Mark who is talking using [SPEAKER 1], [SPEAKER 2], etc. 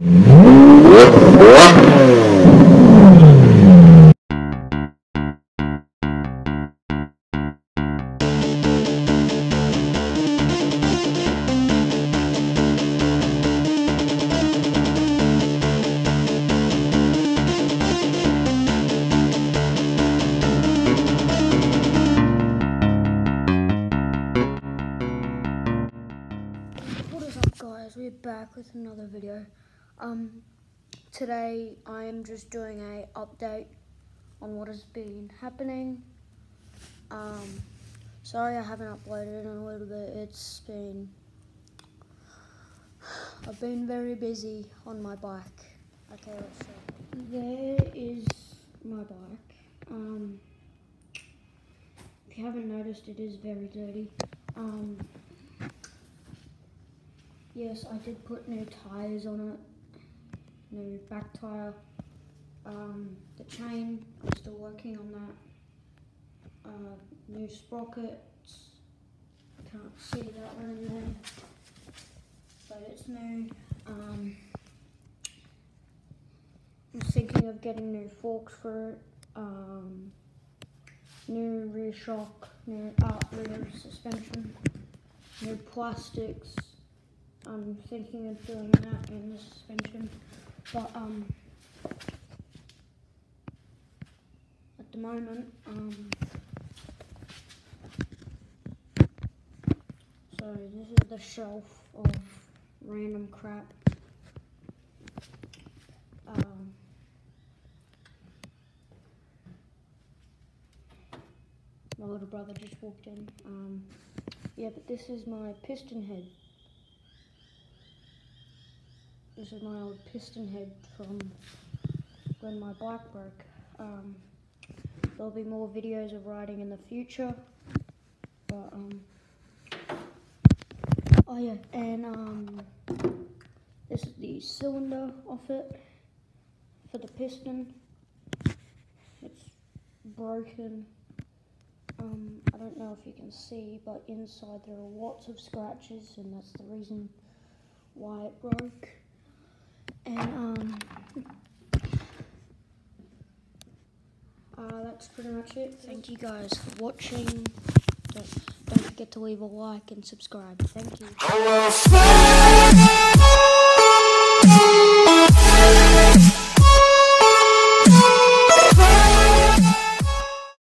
[SPEAKER 1] What is up guys, we're back with another video. Um, today I am just doing a update on what has been happening. Um, sorry I haven't uploaded in a little bit, it's been, I've been very busy on my bike. Okay, let's see. There is my bike. Um, if you haven't noticed, it is very dirty. Um, Yes, I did put new tyres on it, new back tyre. Um, the chain, I'm still working on that. Uh, new sprockets, can't see that one in there, but it's new. Um, I'm thinking of getting new forks for it, um, new rear shock, new uh, rear suspension, new plastics. I'm thinking of doing that in the suspension, but um, at the moment, um, so this is the shelf of random crap. Um, my little brother just walked in. Um, yeah, but this is my piston head. This is my old piston head from when my bike broke. Um, there'll be more videos of riding in the future. But, um, oh yeah, and um, this is the cylinder off it for the piston. It's broken. Um, I don't know if you can see, but inside there are lots of scratches, and that's the reason why it broke. And um, uh, that's pretty much it. Thank you guys for watching. Don't, don't forget to leave a like and subscribe. Thank you.